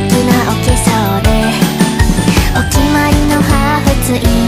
きなおきそうでお決まりのハーフツイン。